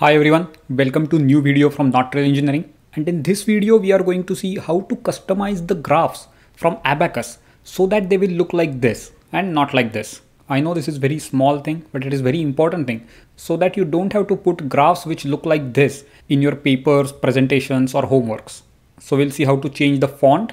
Hi everyone, welcome to new video from Not Real Engineering. And in this video, we are going to see how to customize the graphs from Abaqus so that they will look like this and not like this. I know this is very small thing, but it is very important thing so that you don't have to put graphs which look like this in your papers, presentations or homeworks. So we'll see how to change the font,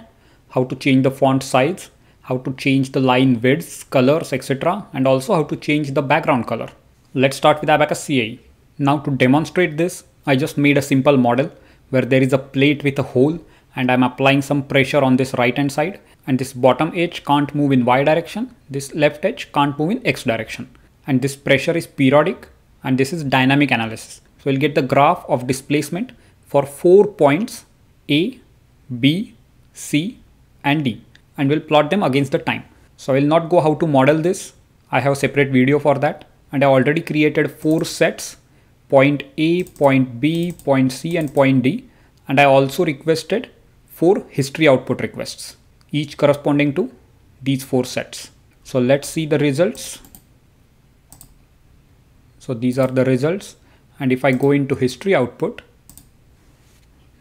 how to change the font size, how to change the line widths, colors, etc. and also how to change the background color. Let's start with Abaqus CAE. Now to demonstrate this, I just made a simple model where there is a plate with a hole and I'm applying some pressure on this right hand side and this bottom edge can't move in y direction, this left edge can't move in x direction and this pressure is periodic and this is dynamic analysis. So we'll get the graph of displacement for four points A, B, C and D and we'll plot them against the time. So I will not go how to model this. I have a separate video for that and I already created four sets point A, point B, point C and point D. And I also requested four history output requests each corresponding to these four sets. So let's see the results. So these are the results. And if I go into history output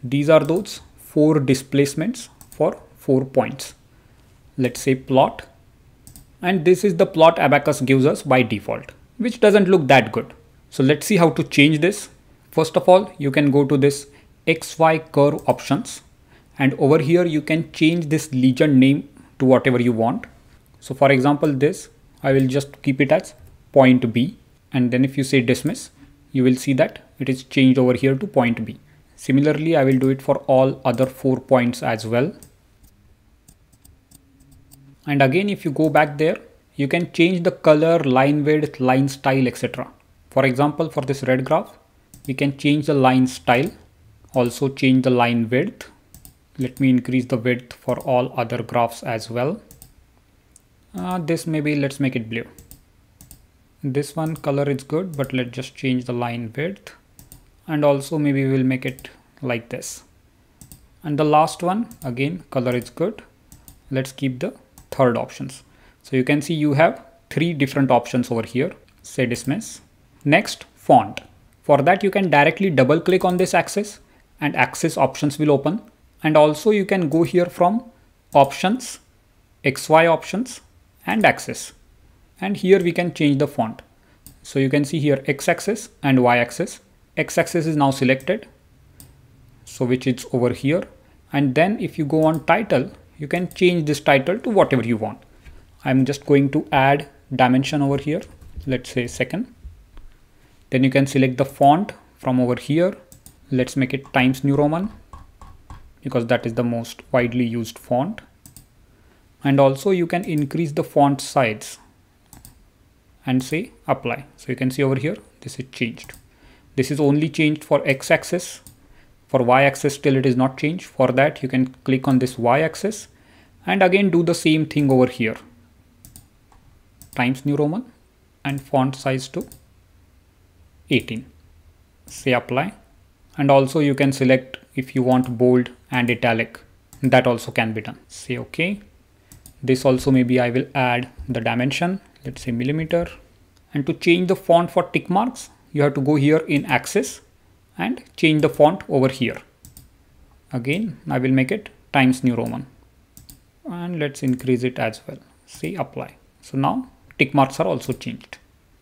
these are those four displacements for four points. Let's say plot. And this is the plot Abaqus gives us by default which doesn't look that good so let's see how to change this. First of all you can go to this XY curve options. And over here you can change this legend name to whatever you want. So for example this I will just keep it as point B. And then if you say dismiss you will see that it is changed over here to point B. Similarly I will do it for all other four points as well. And again if you go back there you can change the color line width line style etc for example for this red graph we can change the line style also change the line width let me increase the width for all other graphs as well uh, this maybe let's make it blue this one color is good but let's just change the line width and also maybe we'll make it like this and the last one again color is good let's keep the third options. So you can see you have three different options over here. Say dismiss. Next, font. For that you can directly double click on this axis and axis options will open. And also you can go here from options, XY options and axis. And here we can change the font. So you can see here X axis and Y axis. X axis is now selected. So which is over here. And then if you go on title, you can change this title to whatever you want. I'm just going to add dimension over here. Let's say second. Then you can select the font from over here. Let's make it Times New Roman because that is the most widely used font. And also you can increase the font size and say apply. So you can see over here, this is changed. This is only changed for X axis for y-axis still it is not changed. For that you can click on this y-axis and again do the same thing over here. Times New Roman and font size to 18. Say apply and also you can select if you want bold and italic that also can be done. Say okay. This also maybe I will add the dimension let's say millimeter and to change the font for tick marks you have to go here in axis and change the font over here. Again, I will make it Times New Roman and let's increase it as well. say apply. So now tick marks are also changed.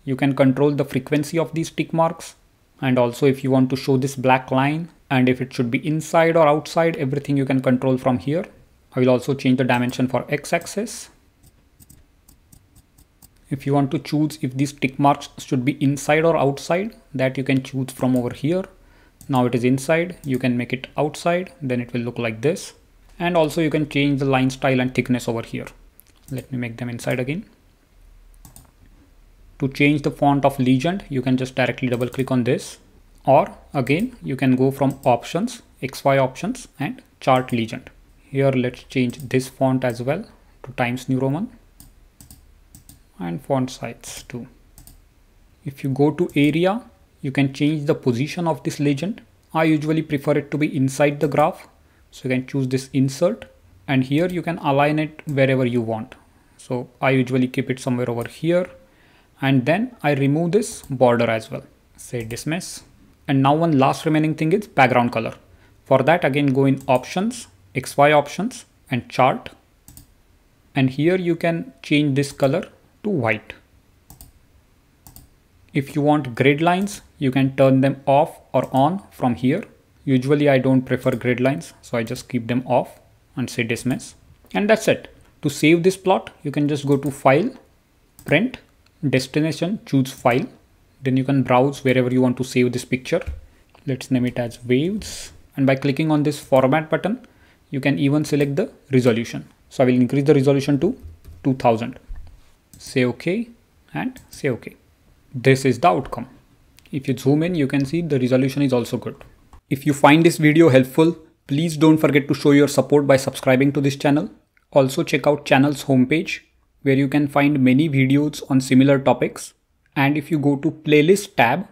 You can control the frequency of these tick marks. And also if you want to show this black line and if it should be inside or outside everything you can control from here. I will also change the dimension for x-axis. If you want to choose if these tick marks should be inside or outside that you can choose from over here. Now it is inside. You can make it outside. Then it will look like this. And also you can change the line style and thickness over here. Let me make them inside again to change the font of legend you can just directly double click on this or again you can go from options xy options and chart legend here let's change this font as well to times new roman and font size too if you go to area you can change the position of this legend. I usually prefer it to be inside the graph. So you can choose this insert and here you can align it wherever you want. So I usually keep it somewhere over here and then I remove this border as well. Say dismiss And now one last remaining thing is background color. For that again go in options, XY options and chart. And here you can change this color to white. If you want grid lines, you can turn them off or on from here. Usually I don't prefer grid lines, so I just keep them off and say dismiss. And that's it. To save this plot, you can just go to file, print, destination, choose file. Then you can browse wherever you want to save this picture. Let's name it as waves. And by clicking on this format button, you can even select the resolution. So I will increase the resolution to 2000. Say OK and say OK. This is the outcome. If you zoom in, you can see the resolution is also good. If you find this video helpful, please don't forget to show your support by subscribing to this channel also check out channel's homepage where you can find many videos on similar topics. And if you go to playlist tab,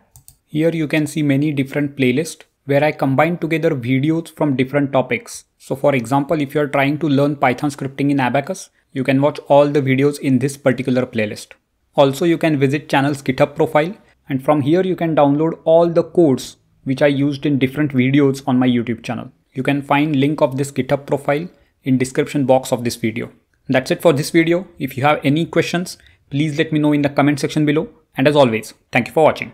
here you can see many different playlists where I combine together videos from different topics. So for example, if you're trying to learn Python scripting in Abaqus, you can watch all the videos in this particular playlist. Also, you can visit channel's GitHub profile and from here you can download all the codes which I used in different videos on my YouTube channel. You can find link of this GitHub profile in description box of this video. That's it for this video. If you have any questions, please let me know in the comment section below. And as always, thank you for watching.